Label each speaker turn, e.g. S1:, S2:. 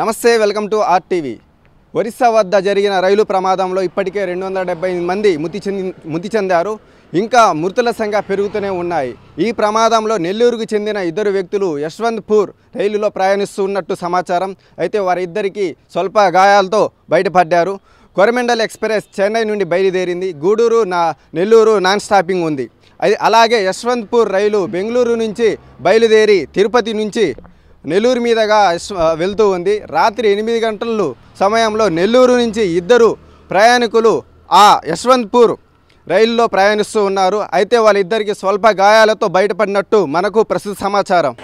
S1: నమస్తే welcome to RTV Orissa వద్ద జరిగిన రైలు ప్రమాదంలో ఇప్పటికే రెండు వందల డెబ్బై మంది మృతి చెంది మృతి చెందారు. ఇంకా మృతుల సంఖ్య పెరుగుతూనే ఉన్నాయి. ఈ ప్రమాదంలో నెల్లూరుకు చెందిన ఇద్దరు వ్యక్తులు యశ్వంత్పూర్ రైలులో ప్రయాణిస్తున్నట్టు సమాచారం. అయితే వారిద్దరికీ స్వల్ప గాయాలతో బయటపడ్డారు. కొరమెండల్ ఎక్స్ప్రెస్ చెన్నై నుండి బయలుదేరింది. గూడూరు నా నెల్లూరు నాన్ స్టాపింగ్ ఉంది. అది అలాగే యశ్వంత్పూర్ రైలు బెంగళూరు నుంచి బయలుదేరి తిరుపతి నుంచి నెల్లూరు మీదుగా వెళ్తూ ఉంది. రాత్రి ఎనిమిది గంటలు సమయంలో నెల్లూరు నుంచి ఇద్దరు ప్రయాణికులు ఆ యశ్వంత్పూర్ రైల్లో ప్రయాణిస్తూ ఉన్నారు. అయితే వాళ్ళిద్దరికి స్వల్ప గాయాలతో బయటపడినట్టు మనకు ప్రస్తుత సమాచారం.